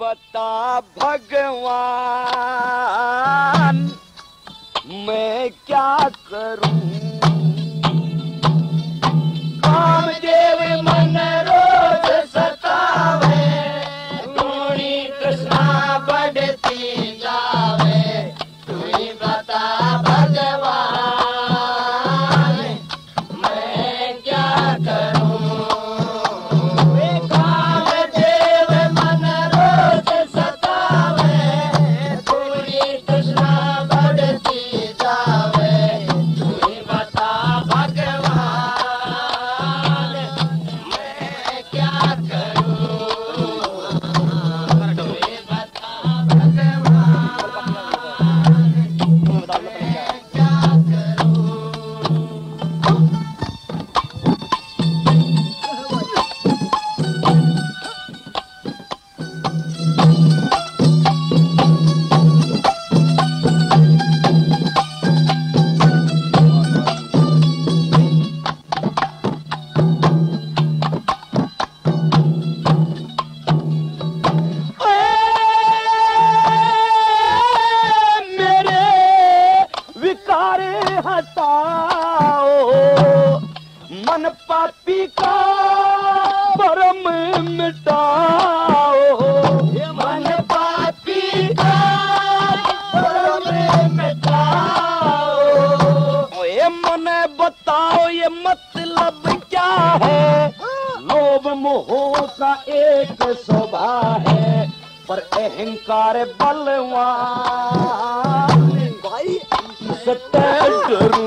बता भगवान मैं क्या करूँ? सत्य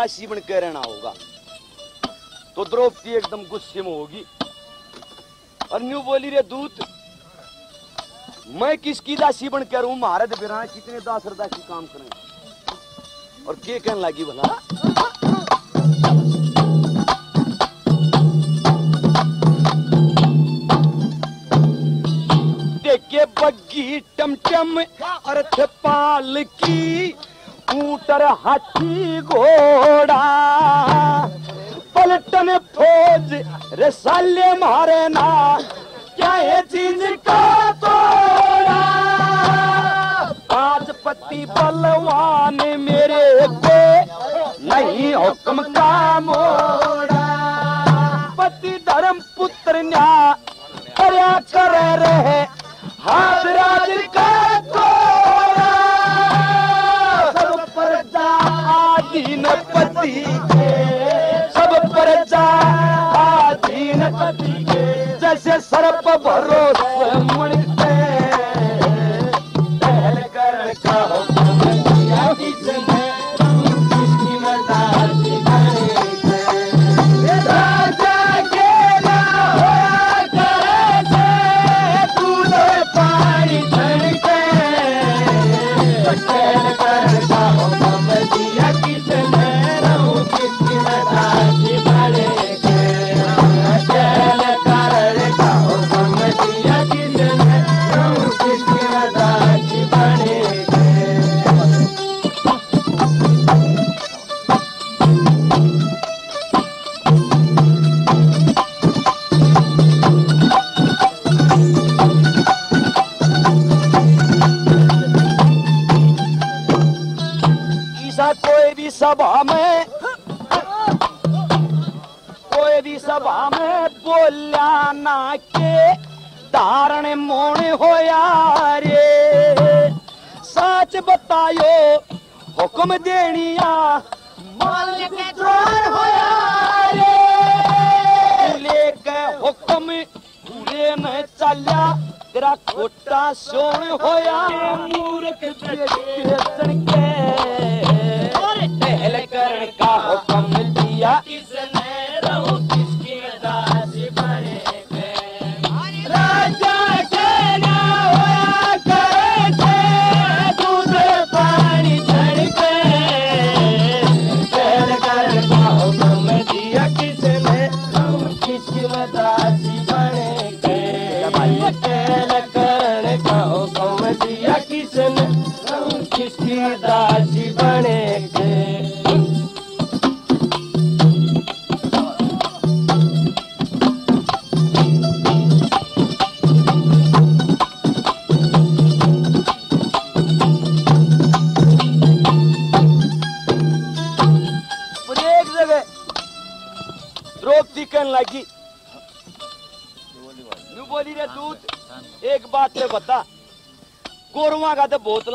काशी बन के रहना होगा। तो द्रौपदी एकदम गुस्से में होगी। और न्यू बोली रे दूत मैं किसकी दासी बन कर हूँ महाराज बिरा कितने दासर दासी काम करें? और के कहने लगी भला? देखे बग्गी टमटम अर्थ कबूतर हाथी घोड़ा, पलटन फौज रसाले मारना क्या ये चीज़ का तोड़ा? पाँच पति बलवान मेरे को नहीं हुक्म का मोड़ा। पति धर्म पुत्र न्या कर रहे, हाथ राज का तोड़ा। दीन दीनपति सब प्रजा दीन दीनपति जैसे सर्प भरोस मणि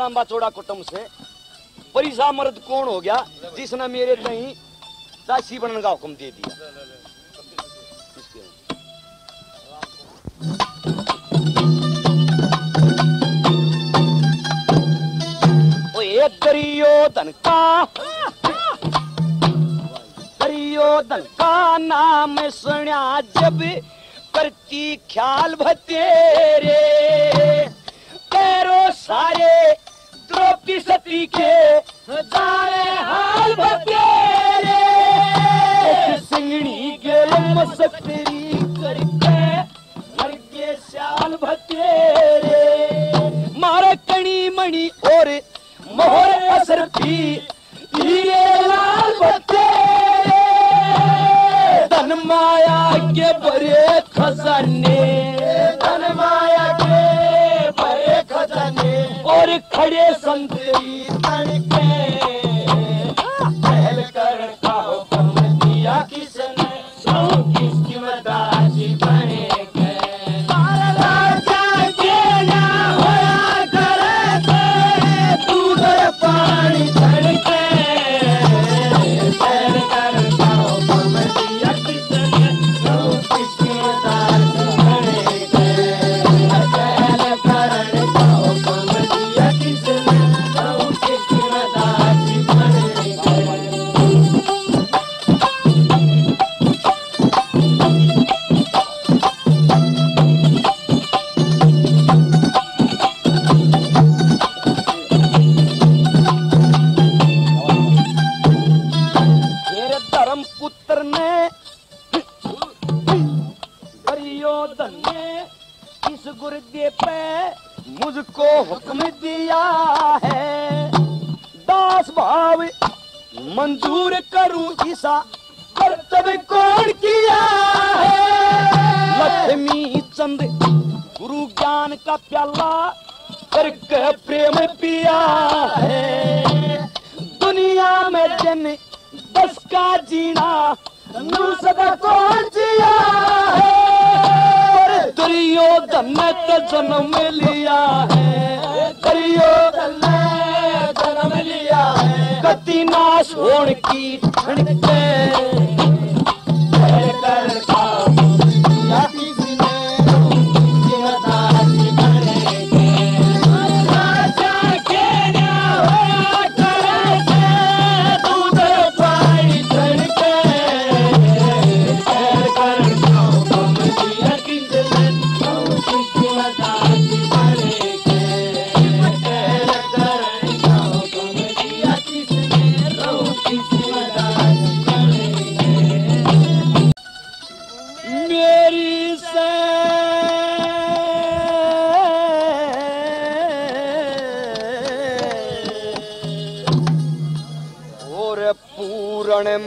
लंबा चौड़ा कुटुंब से। परिसा मर्द कौन हो गया जिसने मेरे नहीं दासी बनने का हुक्म दे दिया? दरियो का दरियो का नाम सुनिया जब करती ख्याल भतेरे पैरों सारे सती सती के हजारे हाल बतेरे सिंगड़ी के लम सकरी करके लड़के श्याल बतेरे मारे कणी मणि और मोहर असर पी ये लाल बतेरे धन माया के बड़े खजाने। धन माया खड़े संतरी हाँ। पहल कर खाओ दिया किसने? हाँ।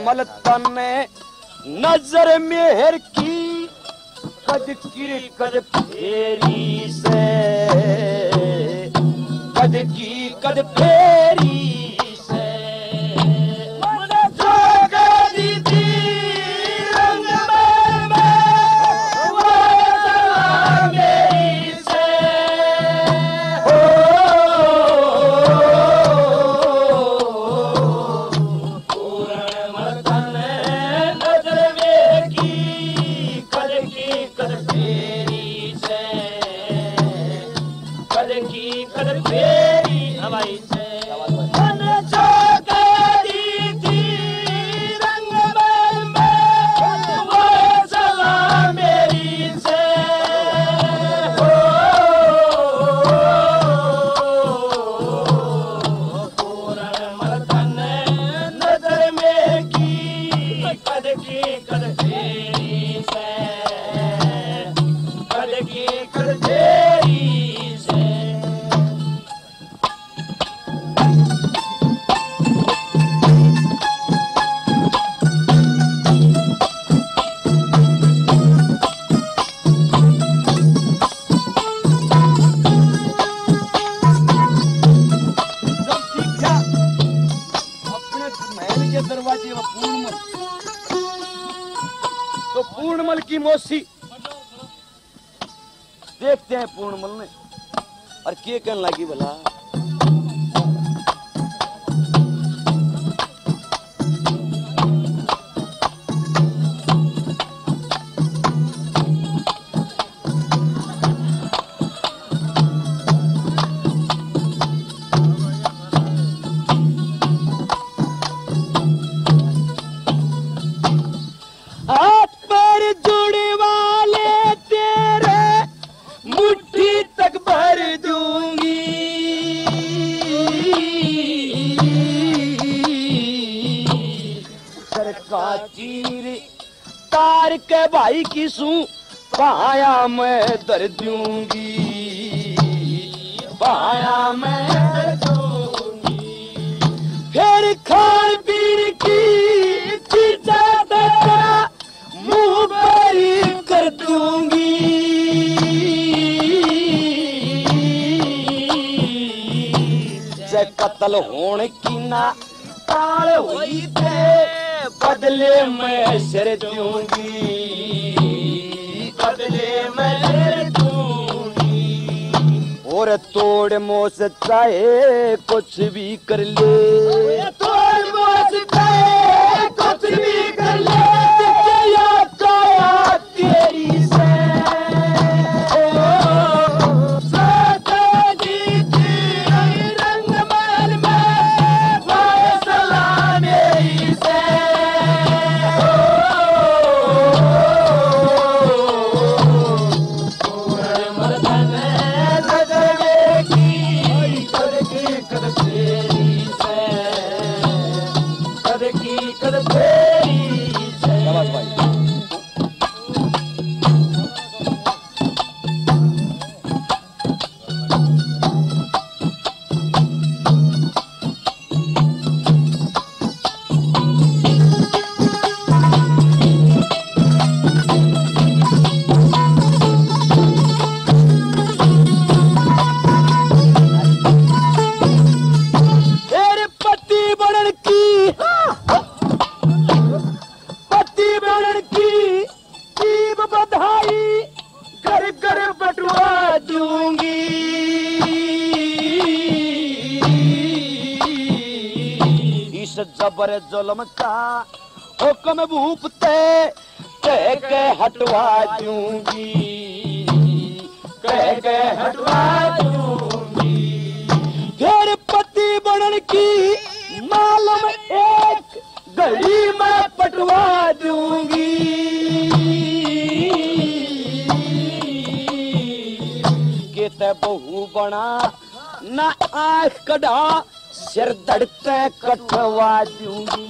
कमल तने नज़र मेहर की कद किर कद फेरी से। कद की कद फेरी पूर्णमल की मौसी। देखते हैं पूर्णमल ने। और के कहने लगी भला। मैं सिर दूँगी बदले मैं और तोड़ मोस चाहे कुछ भी कर ले। तोड़ मोस चाहे कुछ भी कर ले। जबर जुल्म का हुक्म भूप ते, कह के हटवा दूँगी। कह के हटवा दूँगी। फिर पति बनन की मालूम एक घड़ी में पटवा दूँगी। कहते बहू बना, ना आँख कढ़ा, सिर धड़ते कटवा दूँगी।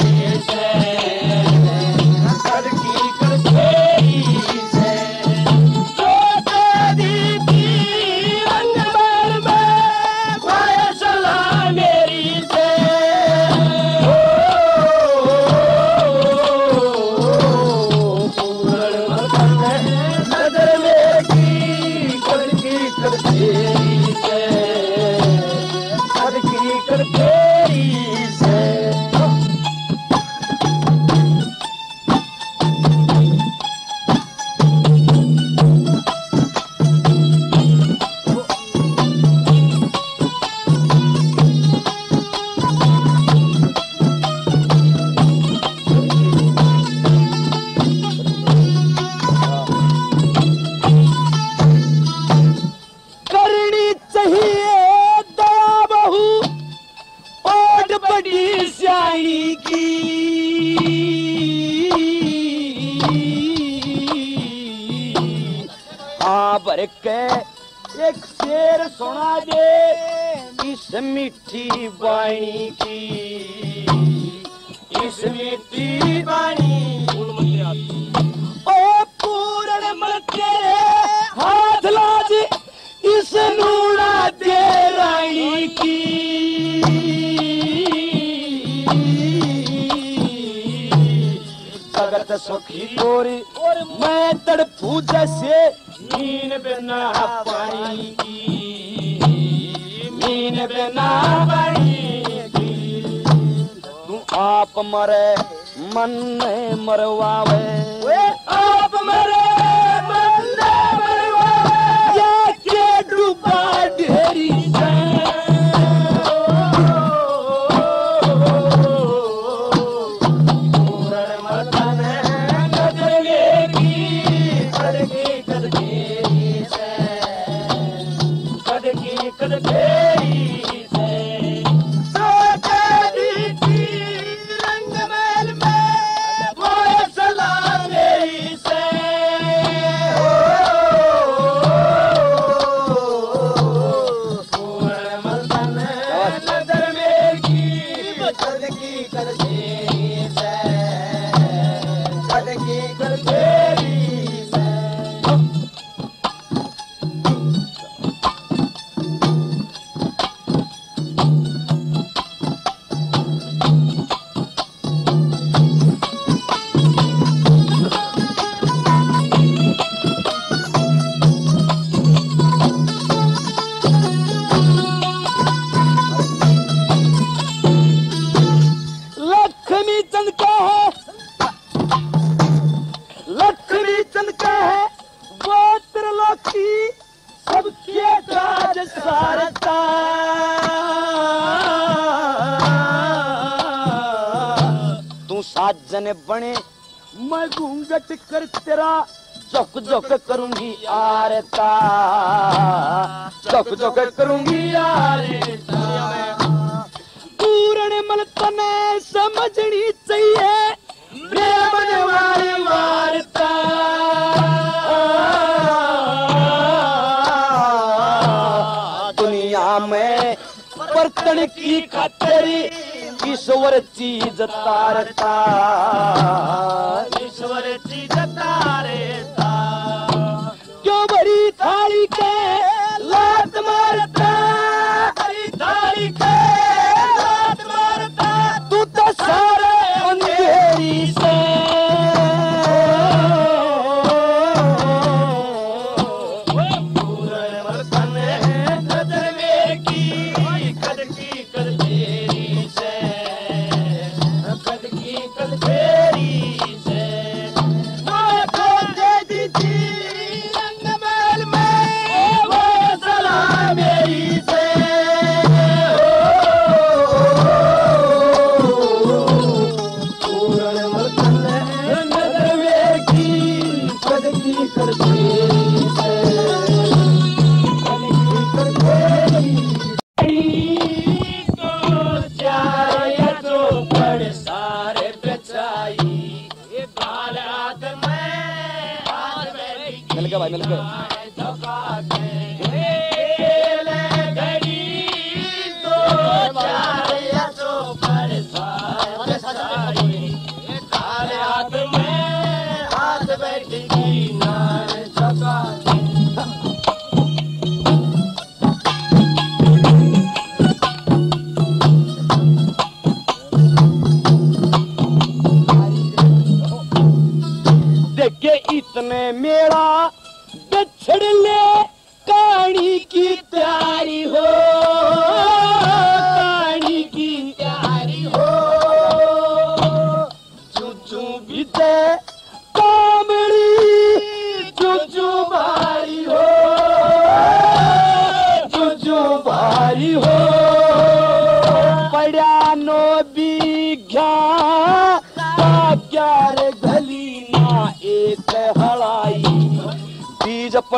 मरवावे ओ मेरे मस्त कर तेरा, झोंक झोंक करूँगी आरता। झोंक झोंक करूँगी आरता। पूर्ण मल तने समझनी चाहिए की खातरी, ईश्वर चीज़ तारता।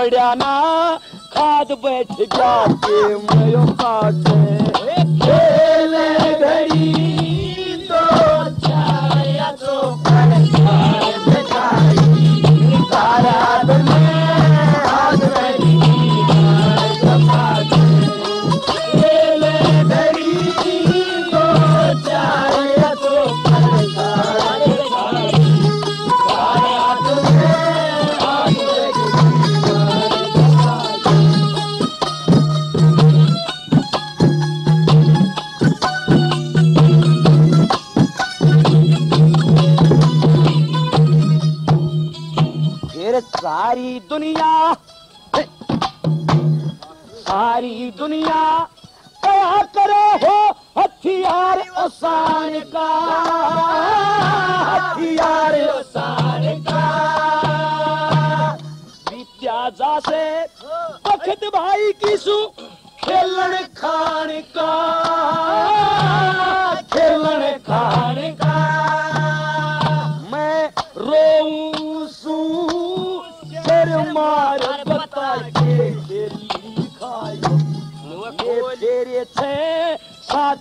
पड़ा ना खाद बैठ जाके मैं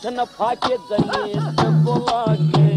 Ten of Hakit, the name of the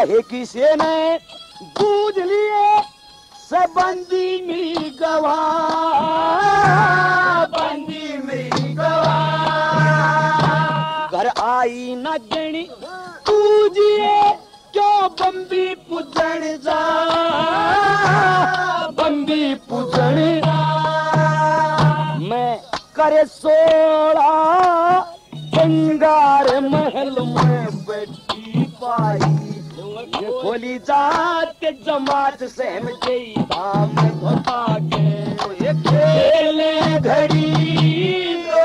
काहे किसे ने दूज लिए? सबंदी मी गवाह बंदी मेरी गवा। घर आई न गणी पूजिए क्यों बम्बी पुजन जा? बंदी पुजन मैं करे सोड़ा बंगार महल में बैठी पाई। बोली जात जमात से के। खेले घड़ी दो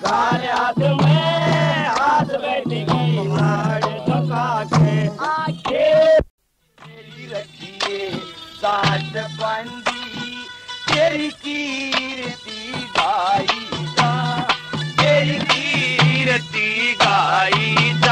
सारे हाथ में हाथ बैठ गई हाड़ धोखा के। आखे रखिए बंदी तेरी कीर्ति भाई का तेरी गाईंद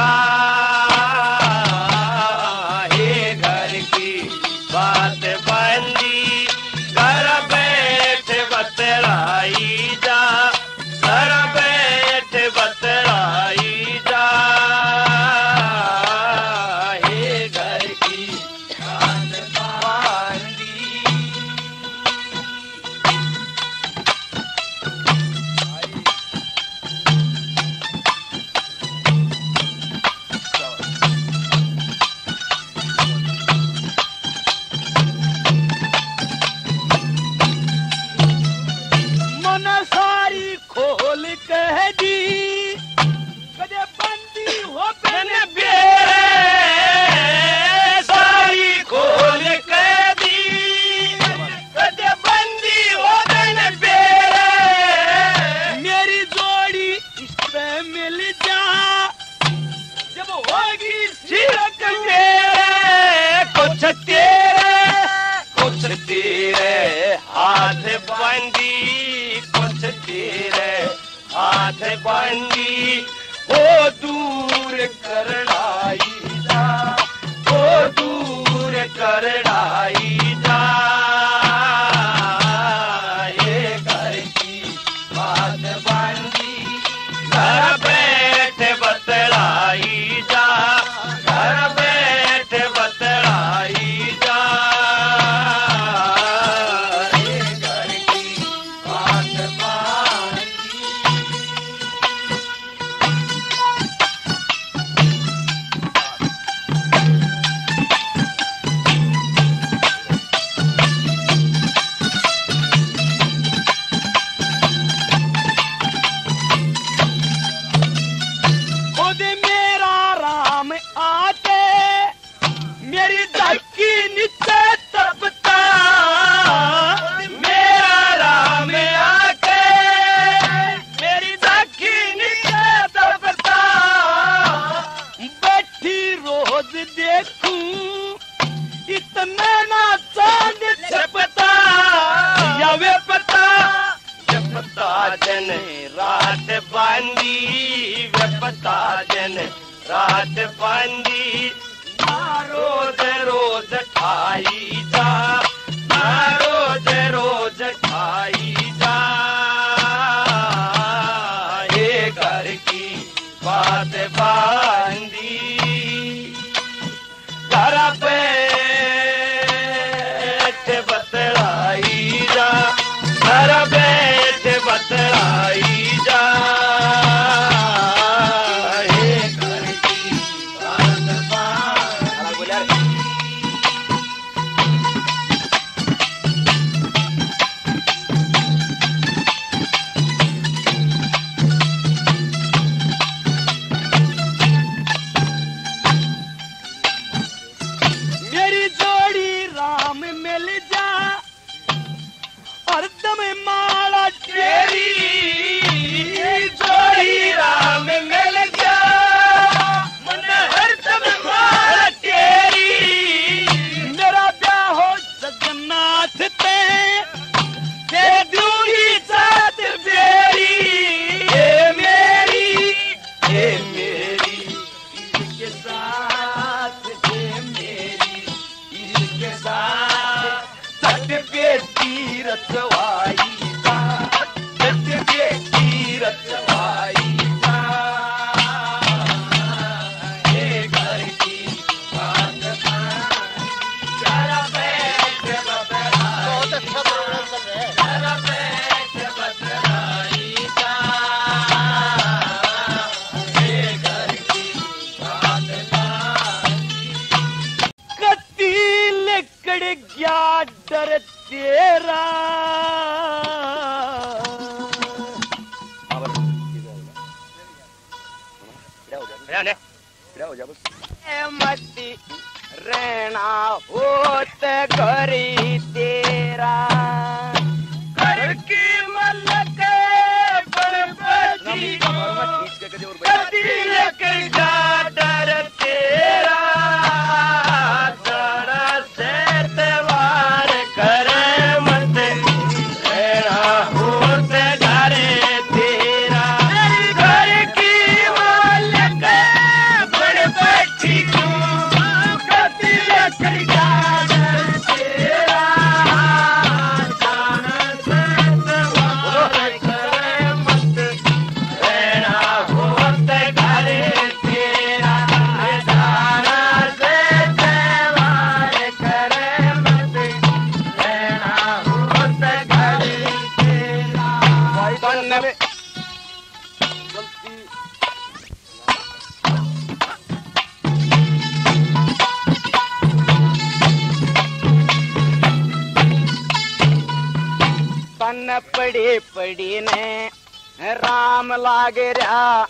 पड़ी पड़ी ने। राम लाग रहा,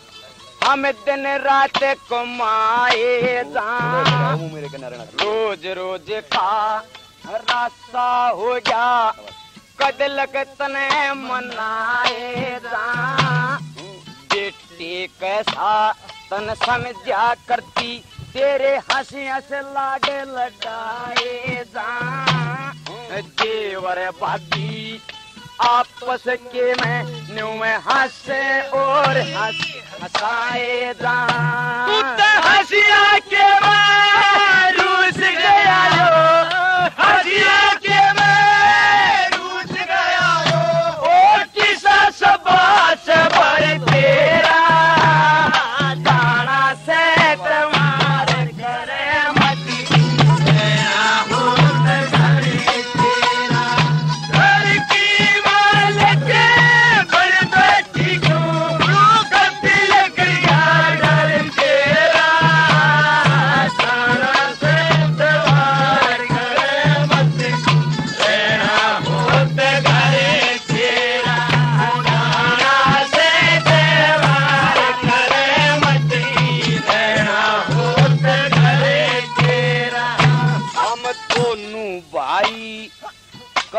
हम दिन रात कमाए रोज रोज खा रास्ता हो गया कद लगतने मनाए जा। बेटी कैसा तन समझा करती, तेरे हँसी हंस लागे लगाए जा। देवर भाभी आपस के मैं, न्यू में हंसे और हंस, हंसाए हंसिया के मैं रूस गया यो। हंसिया के मैं रूस गया यो। ओ किसा भर तेरा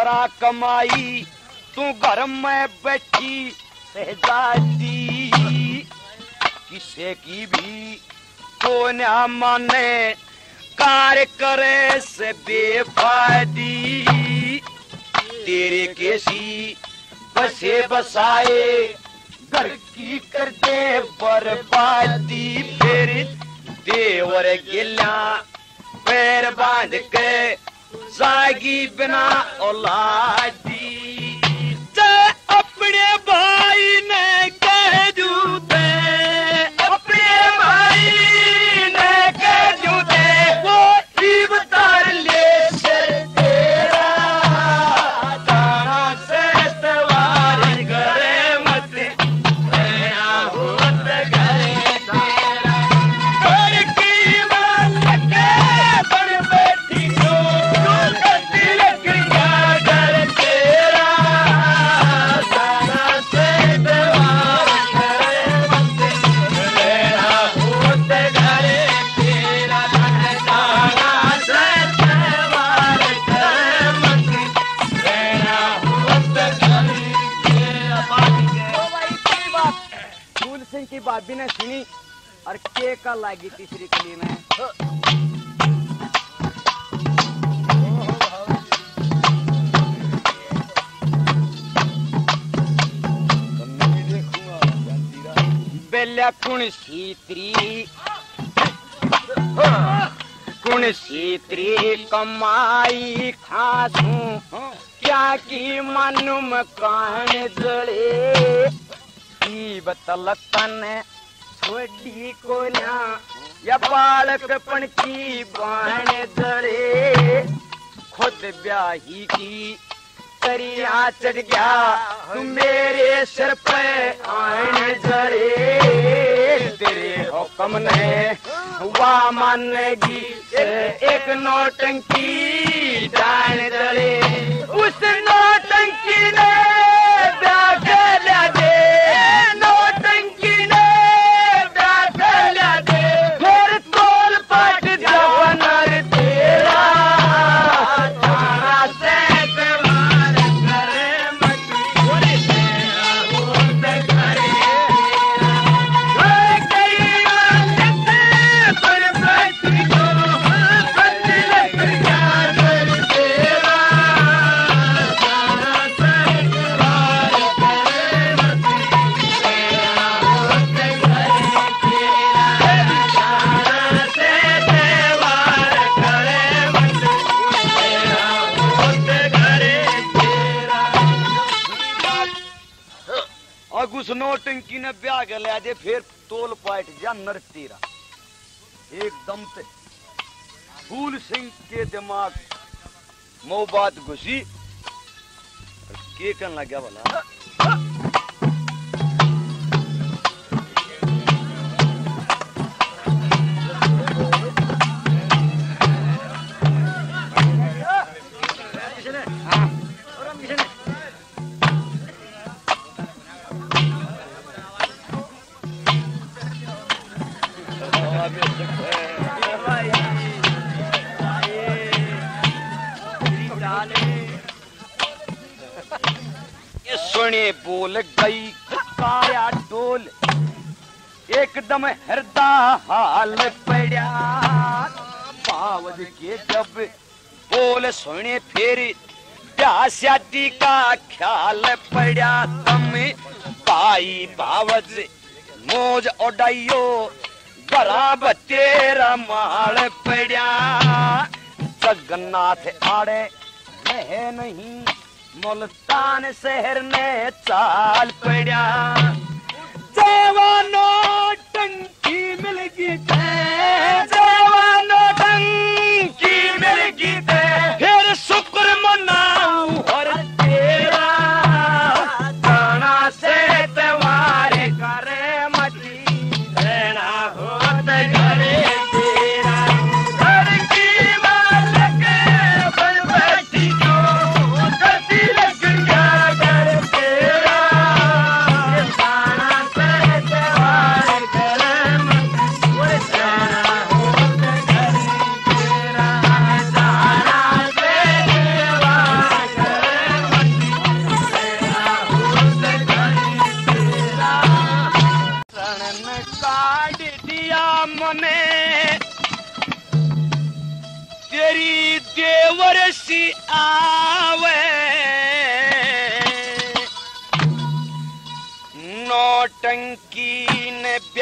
करा कमाई तू घर में बैठी सहजादी किसे की भी तो न माने कार्य करे से बेफायदी। तेरे केसी बसे बसाए, घर की कर दे बर्बादी। फिर देवर गिला पैर बाँध के जागी बिना औलादी ते अपने भाई ने कह दू और के का लागी तीसरी कली में? कुण सीत्री कमाई खासू। क्या की मानुम कान जड़े की बतल तन को ना या बालकपण की बाण जड़े खुद ब्याही की करिया चढ़ गया तू मेरे सिर पे आन जड़े तेरे हुक्म ने हुआ मानेगी एक नौटंकी जान जड़े उस नौटंकी ने ब्याह नौटंकी ले आजे फिर तोल पाट जा नर तेरा एकदम से फूल सिंह के दिमाग मो बात घुसी के करने लग गया बोला सुने बोल गई काया डोल। एकदम हृदा हाल पड़ा पावज के जब बोल सुने, फिर शादी का ख्याल पड़ा तम भाई भावज मौज उड़ाइयो बराबर तेरा माल पड़ा जगन्नाथ आड़े रहे नहीं। मुल्तान शहर में चाल पड़ा। जवानों टंकी मिल गई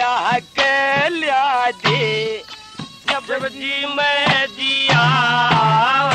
ने ब्याह के लिया दे जब जी मैं दिया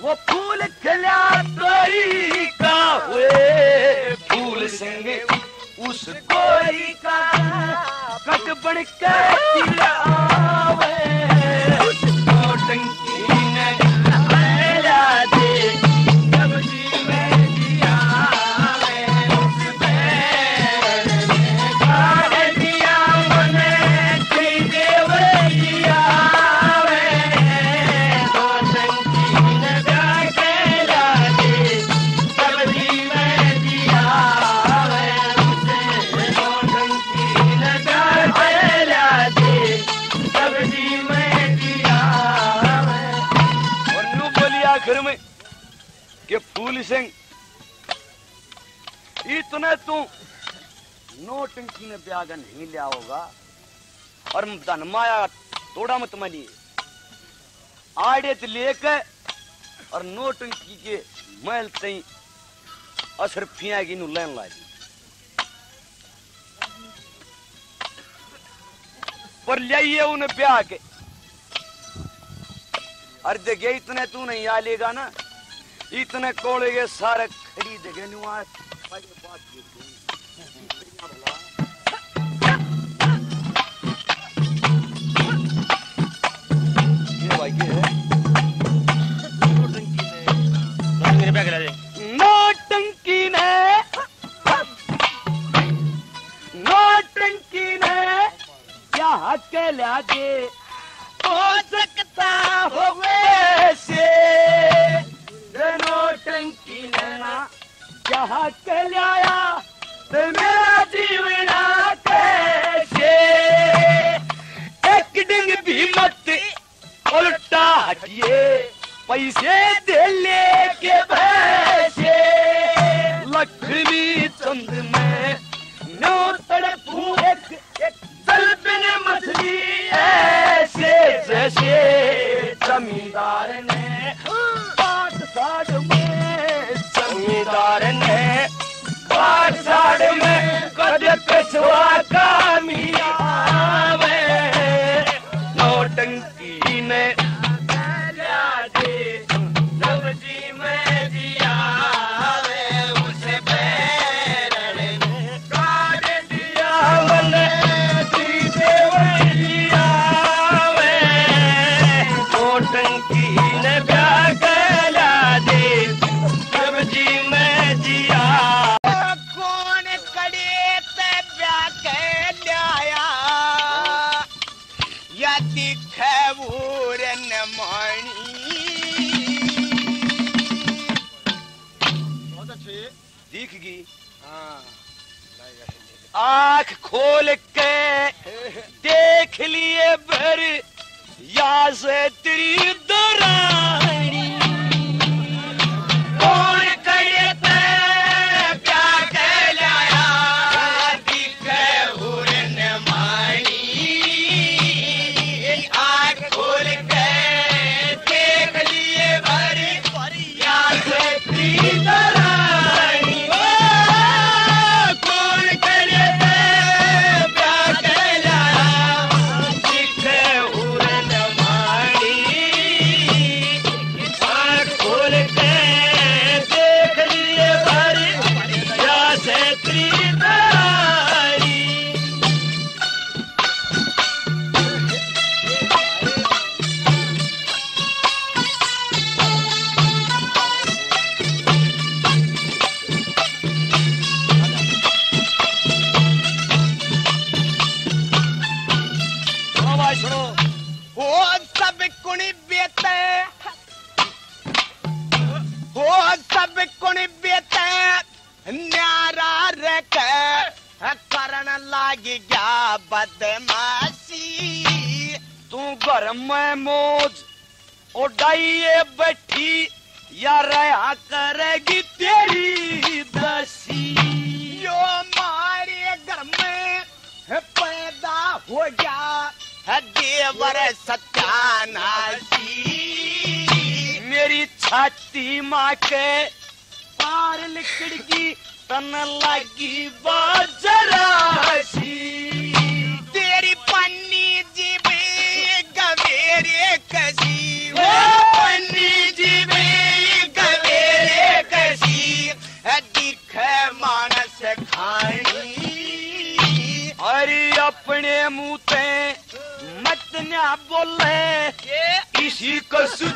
वो फूल खिला तोरी का हुए। फूल संग उस गोरी का कट बढ़ के खिला। सिंह इतने तू नोटंकी ने ब्याह नहीं लिया होगा। और धन माया तोड़ा मत मनी आड़े लेके और नोटंकी के महल तई असर फियागी नु लेन लागी पर लियाइए उन्हें ब्याह के। अरे देखे इतने तू नहीं आ लेगा ना। इतने कोड़े के सारे खरीद गए ये भाई ये है। नौटंकी ने। नौटंकी ने क्या हक लागे। हो सकता हो हक एक मत उल्टा हटिए, पैसे दे लेके भैसे लक्ष्मी चंद में तड़पू एक तलबिन मछली ऐसे। जैसे जमींदार ने पाठ साढ़ में जमींदार ने पाठ साढ़ में कद कछुआ आँख खोल के देख लिए भर या से तेरी दरानी घर में मौज, उड़ाइए बैठी, या रहा करेगी तेरी दसी। यो मारे घर में पैदा हो गया है देवर सत्यानाशी। मेरी छाती माँ के पार लिकड़गी तन लगी बाजराशी बोले इसी को सुन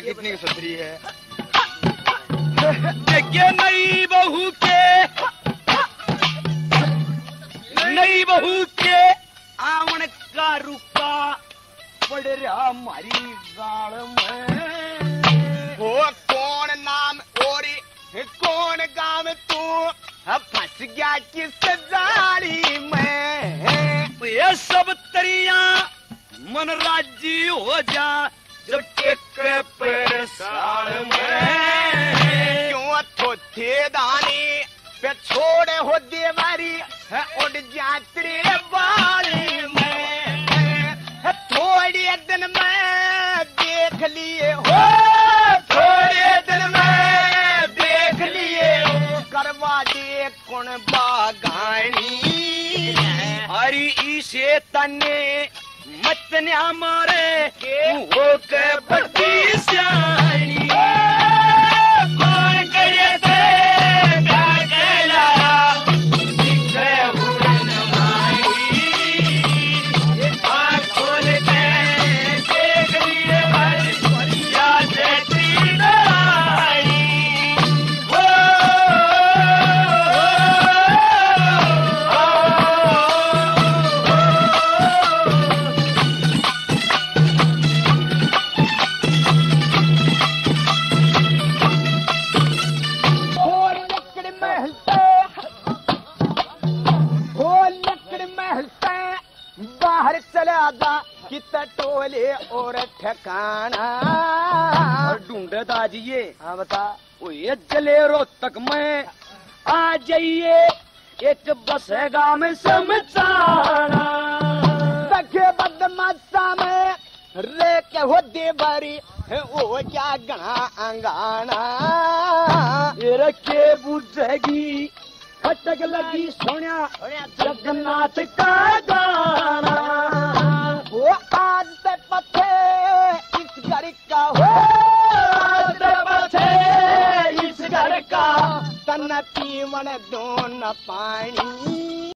कितने की सत्तरी है पे छोड़ हो देवारी है उड़ जात्री बाली में। थोड़े दिन में देख लिए हो, थोड़े दिन में देख लिए करवा दे कुण बागानी हरी इसे तने मतने मारे हमारे के बत्ती जाना। ढूंढे दाजिए। हाँ बता। वो ये जलेरो तक मैं आ जाइए। एक बस है गाँव में समझाना। सखे बदमाशा में रे के हो दे देवरी वो क्या गणा अंगाना। रे के बुझेगी। फटक लगी सोनिया जगन्नाथ का गाना। हाँ। वो आज से पथे। इस घर का हो इस घर का तन पीवन दोन पानी